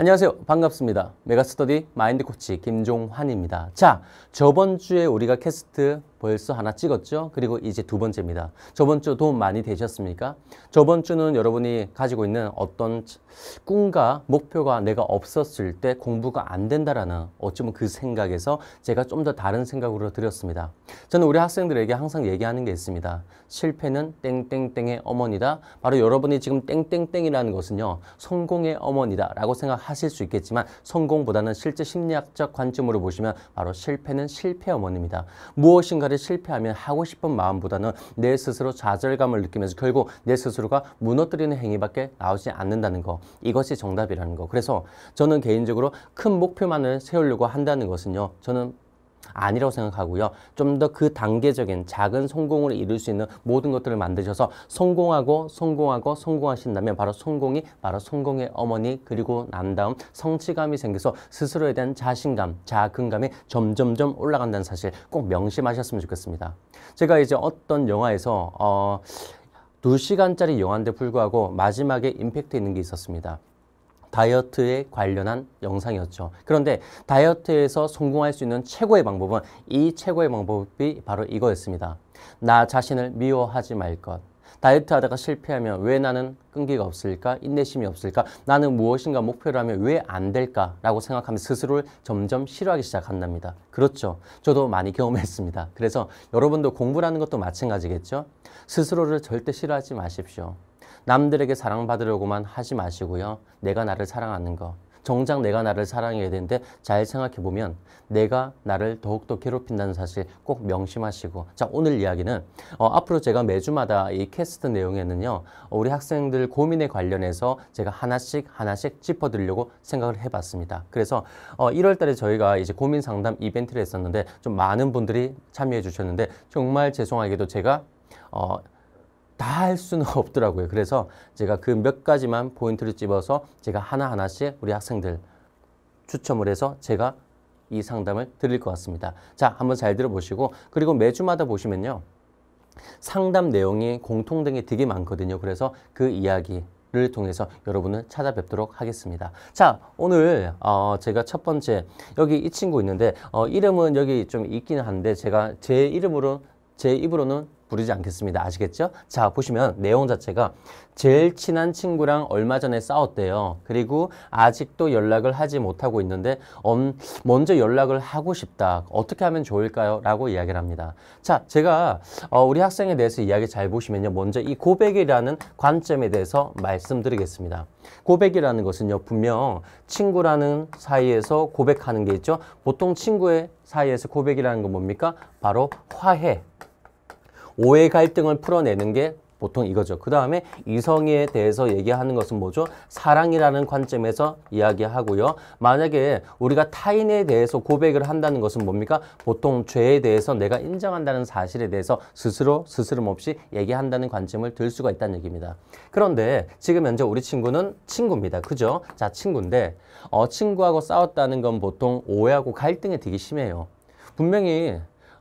안녕하세요. 반갑습니다. 메가스터디 마인드 코치 김종환입니다. 자, 저번 주에 우리가 캐스트 벌써 하나 찍었죠? 그리고 이제 두 번째입니다. 저번 주 도움 많이 되셨습니까? 저번 주는 여러분이 가지고 있는 어떤 꿈과 목표가 내가 없었을 때 공부가 안 된다라는 어쩌면 그 생각에서 제가 좀 더 다른 생각으로 드렸습니다. 저는 우리 학생들에게 항상 얘기하는 게 있습니다. 실패는 땡땡땡의 어머니다. 바로 여러분이 지금 땡땡땡이라는 것은요. 성공의 어머니다 라고 생각하실 수 있겠지만 성공보다는 실제 심리학적 관점으로 보시면 바로 실패는 실패 어머니입니다. 무엇인가 를 실패하면 하고 싶은 마음보다는 내 스스로 좌절감을 느끼면서 결국 내 스스로가 무너뜨리는 행위밖에 나오지 않는다는 거. 이것이 정답이라는 거. 그래서 저는 개인적으로 큰 목표만을 세우려고 한다는 것은요. 저는 아니라고 생각하고요. 좀 더 그 단계적인 작은 성공을 이룰 수 있는 모든 것들을 만드셔서 성공하고 성공하고 성공하신다면 바로 성공이 바로 성공의 어머니 그리고 난 다음 성취감이 생겨서 스스로에 대한 자신감, 자긍감이 점점점 올라간다는 사실 꼭 명심하셨으면 좋겠습니다. 제가 이제 어떤 영화에서 어, 2시간짜리 영화인데 불구하고 마지막에 임팩트 있는 게 있었습니다. 다이어트에 관련한 영상이었죠. 그런데 다이어트에서 성공할 수 있는 최고의 방법은 이 최고의 방법이 바로 이거였습니다. 나 자신을 미워하지 말 것. 다이어트 하다가 실패하면 왜 나는 끈기가 없을까? 인내심이 없을까? 나는 무엇인가 목표를 하면 왜 안 될까? 라고 생각하면 스스로를 점점 싫어하기 시작한답니다. 그렇죠. 저도 많이 경험했습니다. 그래서 여러분도 공부라는 것도 마찬가지겠죠? 스스로를 절대 싫어하지 마십시오. 남들에게 사랑받으려고만 하지 마시고요. 내가 나를 사랑하는 거. 정작 내가 나를 사랑해야 되는데 잘 생각해 보면 내가 나를 더욱더 괴롭힌다는 사실 꼭 명심하시고 자 오늘 이야기는 어, 앞으로 제가 매주마다 이 캐스트 내용에는요 우리 학생들 고민에 관련해서 제가 하나씩 하나씩 짚어드리려고 생각을 해봤습니다 그래서 어, 1월달에 저희가 이제 고민 상담 이벤트를 했었는데 좀 많은 분들이 참여해 주셨는데 정말 죄송하게도 제가 어, 다 할 수는 없더라고요. 그래서 제가 그 몇 가지만 포인트를 집어서 제가 하나하나씩 우리 학생들 추첨을 해서 제가 이 상담을 드릴 것 같습니다. 자, 한번 잘 들어보시고 그리고 매주마다 보시면요. 상담 내용이 공통된 게 되게 많거든요. 그래서 그 이야기 를 통해서 여러분을 찾아뵙도록 하겠습니다. 자, 오늘 어, 제가 첫 번째 여기 이 친구 있는데 어, 이름은 여기 좀 있기는 한데 제가 제 이름으로 제 입으로는 부르지 않겠습니다. 아시겠죠? 자, 보시면 내용 자체가 제일 친한 친구랑 얼마 전에 싸웠대요. 그리고 아직도 연락을 하지 못하고 있는데 음, 먼저 연락을 하고 싶다. 어떻게 하면 좋을까요? 라고 이야기를 합니다. 자, 제가 어, 우리 학생에 대해서 이야기 잘 보시면요. 먼저 이 고백이라는 관점에 대해서 말씀드리겠습니다. 고백이라는 것은요. 분명 친구라는 사이에서 고백하는 게 있죠. 보통 친구의 사이에서 고백이라는 건 뭡니까? 바로 화해. 오해 갈등을 풀어내는 게 보통 이거죠. 그 다음에 이성에 대해서 얘기하는 것은 뭐죠? 사랑이라는 관점에서 이야기하고요. 만약에 우리가 타인에 대해서 고백을 한다는 것은 뭡니까? 보통 죄에 대해서 내가 인정한다는 사실에 대해서 스스로 스스럼 없이 얘기한다는 관점을 들 수가 있다는 얘기입니다. 그런데 지금 현재 우리 친구는 친구입니다. 그죠? 자, 친구인데 어, 친구하고 싸웠다는 건 보통 오해하고 갈등이 되게 심해요. 분명히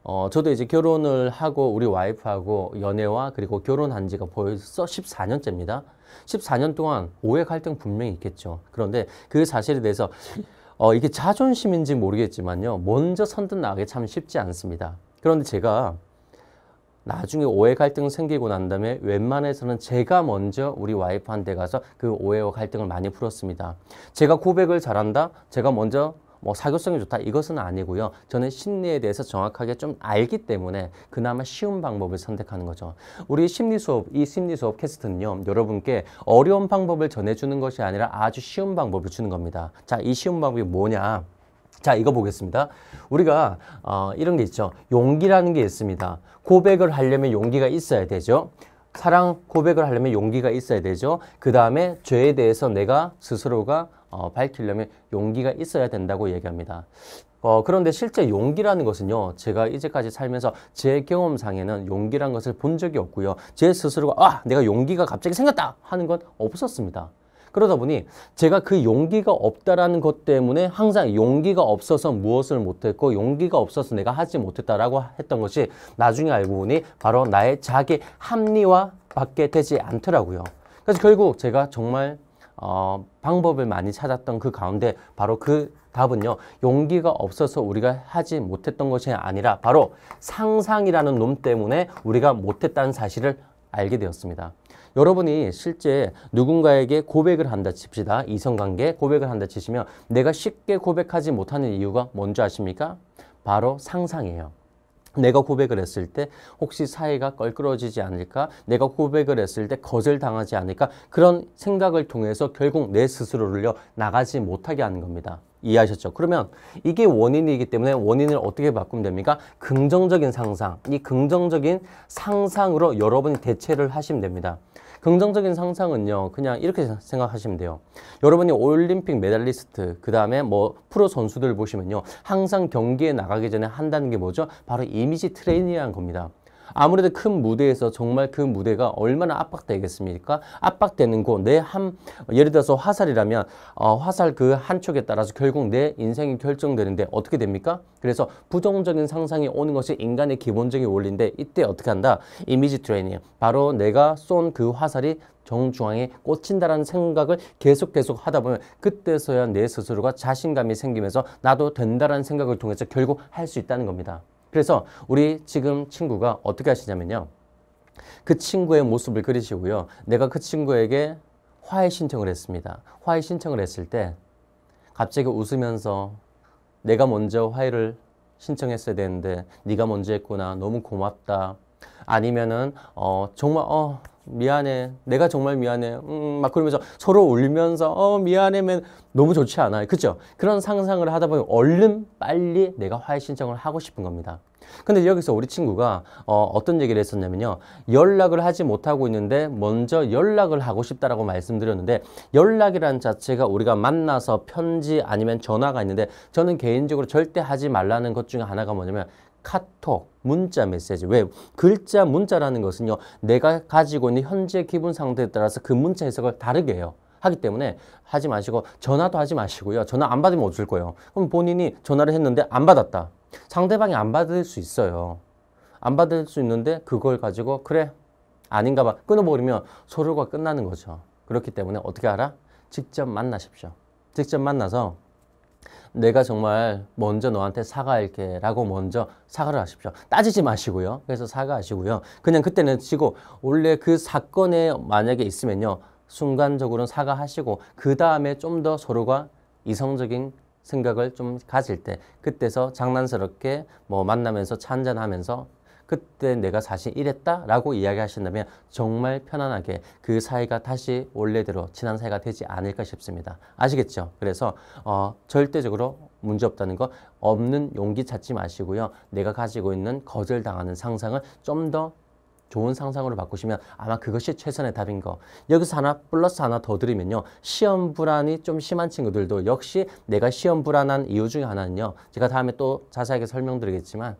어, 저도 이제 결혼을 하고 우리 와이프하고 연애와 그리고 결혼한 지가 벌써 14년째입니다. 14년 동안 오해 갈등 분명히 있겠죠. 그런데 그 사실에 대해서 어, 이게 자존심인지 모르겠지만요. 먼저 선뜻 나가기 참 쉽지 않습니다. 그런데 제가 나중에 오해 갈등 생기고 난 다음에 웬만해서는 제가 먼저 우리 와이프한테 가서 그 오해와 갈등을 많이 풀었습니다. 제가 고백을 잘한다? 제가 먼저 뭐 사교성이 좋다 이것은 아니고요. 저는 심리에 대해서 정확하게 좀 알기 때문에 그나마 쉬운 방법을 선택하는 거죠. 우리 심리 수업, 이 심리 수업 캐스트는요. 여러분께 어려운 방법을 전해주는 것이 아니라 아주 쉬운 방법을 주는 겁니다. 자, 이 쉬운 방법이 뭐냐? 자, 이거 보겠습니다. 우리가 어, 이런 게 있죠. 용기라는 게 있습니다. 고백을 하려면 용기가 있어야 되죠. 사랑 고백을 하려면 용기가 있어야 되죠. 그 다음에 죄에 대해서 내가 스스로가 어, 밝히려면 용기가 있어야 된다고 얘기합니다. 어, 그런데 실제 용기라는 것은요, 제가 이제까지 살면서 제 경험상에는 용기란 것을 본 적이 없고요. 제 스스로가, 아, 내가 용기가 갑자기 생겼다! 하는 건 없었습니다. 그러다 보니 제가 그 용기가 없다라는 것 때문에 항상 용기가 없어서 무엇을 못했고 용기가 없어서 내가 하지 못했다라고 했던 것이 나중에 알고 보니 바로 나의 자기 합리화 밖에 되지 않더라고요. 그래서 결국 제가 정말 어, 방법을 많이 찾았던 그 가운데 바로 그 답은요. 용기가 없어서 우리가 하지 못했던 것이 아니라 바로 상상이라는 놈 때문에 우리가 못했다는 사실을 알게 되었습니다. 여러분이 실제 누군가에게 고백을 한다 칩시다. 이성관계 고백을 한다 치시면 내가 쉽게 고백하지 못하는 이유가 뭔지 아십니까? 바로 상상이에요. 내가 고백을 했을 때 혹시 사이가 껄끄러지지 않을까? 내가 고백을 했을 때 거절 당하지 않을까? 그런 생각을 통해서 결국 내 스스로를요 나가지 못하게 하는 겁니다. 이해하셨죠? 그러면 이게 원인이기 때문에 원인을 어떻게 바꾸면 됩니까? 긍정적인 상상, 이 긍정적인 상상으로 여러분이 대체를 하시면 됩니다. 긍정적인 상상은요, 그냥 이렇게 생각하시면 돼요. 여러분이 올림픽 메달리스트, 그 다음에 뭐 프로 선수들 보시면요, 항상 경기에 나가기 전에 한다는 게 뭐죠? 바로 이미지 트레이닝이라는 겁니다. 아무래도 큰 무대에서 정말 그 무대가 얼마나 압박되겠습니까? 압박되는 곳, 내 한, 예를 들어서 화살이라면, 어, 화살 그 한쪽에 따라서 결국 내 인생이 결정되는데 어떻게 됩니까? 그래서 부정적인 상상이 오는 것이 인간의 기본적인 원리인데 이때 어떻게 한다? 이미지 트레이닝. 바로 내가 쏜 그 화살이 정중앙에 꽂힌다라는 생각을 계속 계속 하다 보면 그때서야 내 스스로가 자신감이 생기면서 나도 된다라는 생각을 통해서 결국 할 수 있다는 겁니다. 그래서 우리 지금 친구가 어떻게 하시냐면요. 그 친구의 모습을 그리시고요. 내가 그 친구에게 화해 신청을 했습니다. 화해 신청을 했을 때 갑자기 웃으면서 내가 먼저 화해를 신청했어야 되는데 네가 먼저 했구나. 너무 고맙다. 아니면은 어 정말 어 미안해. 내가 정말 미안해. 음, 막 그러면서 서로 울면서 어 미안해 면 너무 좋지 않아요. 그죠? 그런 상상을 하다 보면 얼른 빨리 내가 화해 신청을 하고 싶은 겁니다. 근데 여기서 우리 친구가 어, 어떤 얘기를 했었냐면요. 연락을 하지 못하고 있는데 먼저 연락을 하고 싶다라고 말씀드렸는데 연락이라는 자체가 우리가 만나서 편지 아니면 전화가 있는데 저는 개인적으로 절대 하지 말라는 것 중에 하나가 뭐냐면 카톡, 문자 메시지. 왜? 글자, 문자라는 것은요. 내가 가지고 있는 현재 기분 상태에 따라서 그 문자 해석을 다르게 해요. 하기 때문에 하지 마시고 전화도 하지 마시고요. 전화 안 받으면 어쩔 거예요. 그럼 본인이 전화를 했는데 안 받았다. 상대방이 안 받을 수 있어요. 안 받을 수 있는데 그걸 가지고 그래 아닌가 봐 끊어버리면 서로가 끝나는 거죠. 그렇기 때문에 어떻게 알아? 직접 만나십시오. 직접 만나서 내가 정말 먼저 너한테 사과할게 라고 먼저 사과를 하십시오. 따지지 마시고요. 그래서 사과하시고요. 그냥 그때는 치고 원래 그 사건에 만약에 있으면요. 순간적으로는 사과하시고 그 다음에 좀 더 서로가 이성적인 생각을 좀 가질 때 그때서 장난스럽게 뭐 만나면서 차 한잔하면서 그때 내가 사실 이랬다라고 이야기하신다면 정말 편안하게 그 사이가 다시 원래대로 친한 사이가 되지 않을까 싶습니다. 아시겠죠? 그래서 어, 절대적으로 문제 없다는 거 없는 용기 찾지 마시고요. 내가 가지고 있는 거절당하는 상상을 좀 더 좋은 상상으로 바꾸시면 아마 그것이 최선의 답인 거. 여기서 하나 플러스 하나 더 드리면요. 시험 불안이 좀 심한 친구들도 역시 내가 시험 불안한 이유 중에 하나는요. 제가 다음에 또 자세하게 설명드리겠지만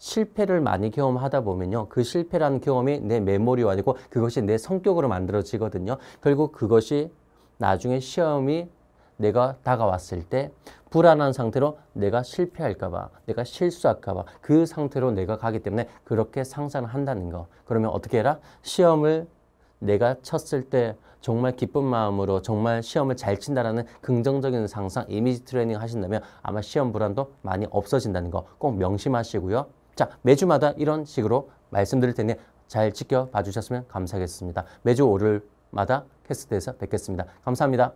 실패를 많이 경험하다 보면요. 그 실패라는 경험이 내 메모리화 되고 그것이 내 성격으로 만들어지거든요. 결국 그것이 나중에 시험이 내가 다가왔을 때 불안한 상태로 내가 실패할까봐, 내가 실수할까봐 그 상태로 내가 가기 때문에 그렇게 상상을 한다는 거. 그러면 어떻게 해라? 시험을 내가 쳤을 때 정말 기쁜 마음으로 정말 시험을 잘 친다라는 긍정적인 상상, 이미지 트레이닝 하신다면 아마 시험 불안도 많이 없어진다는 거 꼭 명심하시고요. 자, 매주마다 이런 식으로 말씀드릴 테니 잘 지켜봐 주셨으면 감사하겠습니다. 매주 월요일마다 캐스트에서 뵙겠습니다. 감사합니다.